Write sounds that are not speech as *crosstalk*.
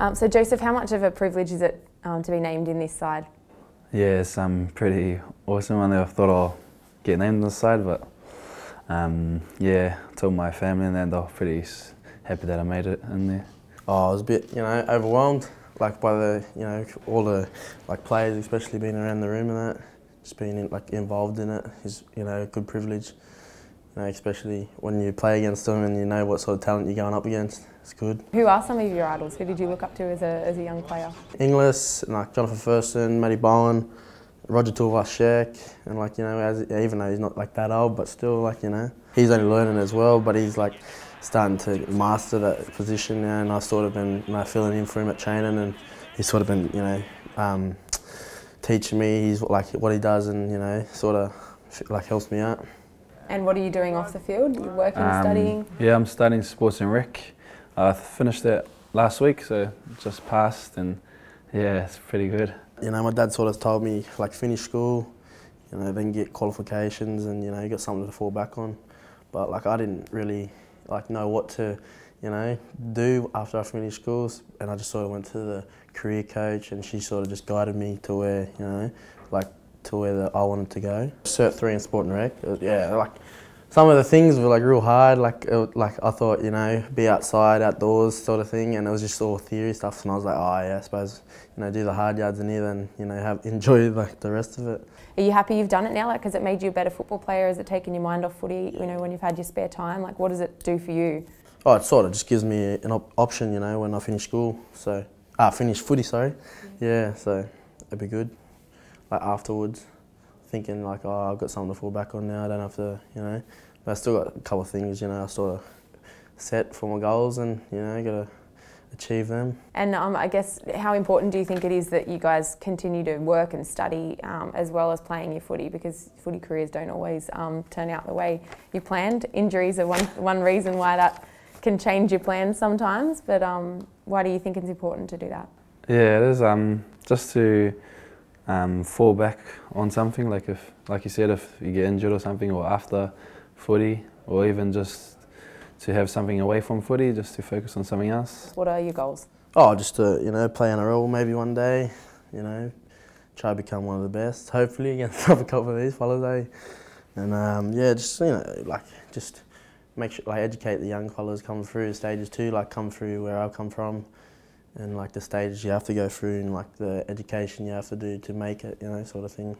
Um, so Joseph, how much of a privilege is it um, to be named in this side? Yeah, it's um, pretty awesome. I never thought I'll get named on this side, but um, yeah, I told my family and then they're pretty happy that I made it in there. Oh, I was a bit, you know, overwhelmed, like by the, you know, all the like players, especially being around the room and that, just being in, like involved in it is, you know, a good privilege. You know, especially when you play against them and you know what sort of talent you're going up against. It's good. Who are some of your idols? Who did you look up to as a, as a young player? Inglis, like Jonathan Thurston, Matty Bowen, Roger Tuivasa-Sheck, and like you know, as, even though he's not like that old, but still like you know, he's only learning as well. But he's like starting to master that position now, and I've sort of been you know, filling in for him at training, and he's sort of been you know um, teaching me he's like what he does, and you know, sort of like helps me out. And what are you doing off the field? You're working, um, studying? Yeah, I'm studying sports and rec. I finished that last week, so just passed, and yeah, it's pretty good. You know, my dad sort of told me like finish school, you know, then get qualifications, and you know, you got something to fall back on. But like, I didn't really like know what to, you know, do after I finished schools, and I just sort of went to the career coach, and she sort of just guided me to where, you know, like to where the, I wanted to go. Cert three in sport and rec. yeah, like some of the things were like real hard. Like it, like I thought, you know, be outside, outdoors, sort of thing, and it was just all theory stuff. And I was like, oh yeah, I suppose you know, do the hard yards in here, then you know, have *laughs* enjoy like the rest of it. Are you happy you've done it now? Like, has it made you a better football player? Has it taken your mind off footy? You know, when you've had your spare time, like, what does it do for you? Oh, it sort of just gives me an op option, you know, when I finish school. So, ah, finish footy, sorry. Yeah, yeah so it'd be good. Like afterwards thinking like, oh, I've got something to fall back on now. I don't have to, you know. But I still got a couple of things, you know, I sort of set for my goals and, you know, got to achieve them. And um, I guess how important do you think it is that you guys continue to work and study um, as well as playing your footy because footy careers don't always um, turn out the way you planned. Injuries are one, *laughs* one reason why that can change your plans sometimes, but um, why do you think it's important to do that? Yeah, it is um, just to um, fall back on something. Like if, like you said, if you get injured or something, or after footy, or even just to have something away from footy, just to focus on something else. What are your goals? Oh, just to you know play NRL maybe one day. You know, try to become one of the best. Hopefully *laughs* against a couple of these fellas, eh? And um, yeah, just you know like just make sure like educate the young fellas come through stages too, like come through where I've come from and like the stages you have to go through and like the education you have to do to make it, you know, sort of thing.